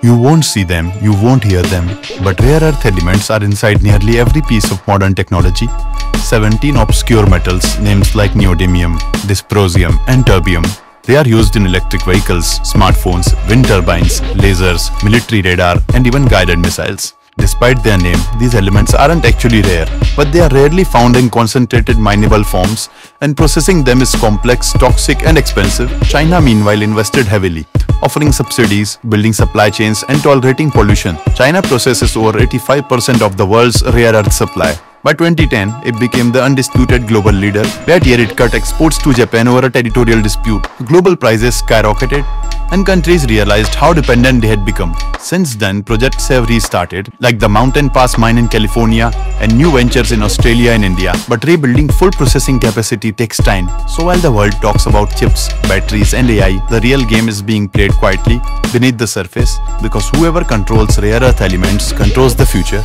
You won't see them, you won't hear them, but rare earth elements are inside nearly every piece of modern technology. 17 obscure metals, names like neodymium, dysprosium and terbium. They are used in electric vehicles, smartphones, wind turbines, lasers, military radar and even guided missiles. Despite their name, these elements aren't actually rare, but they are rarely found in concentrated mineable forms and processing them is complex, toxic and expensive. China meanwhile invested heavily, offering subsidies, building supply chains and tolerating pollution. China processes over 85% of the world's rare earth supply. By 2010, it became the undisputed global leader. That year it cut exports to Japan over a territorial dispute. Global prices skyrocketed and countries realized how dependent they had become. Since then, projects have restarted, like the Mountain Pass mine in California and new ventures in Australia and India. But rebuilding full processing capacity takes time. So while the world talks about chips, batteries and AI, the real game is being played quietly beneath the surface because whoever controls rare earth elements controls the future.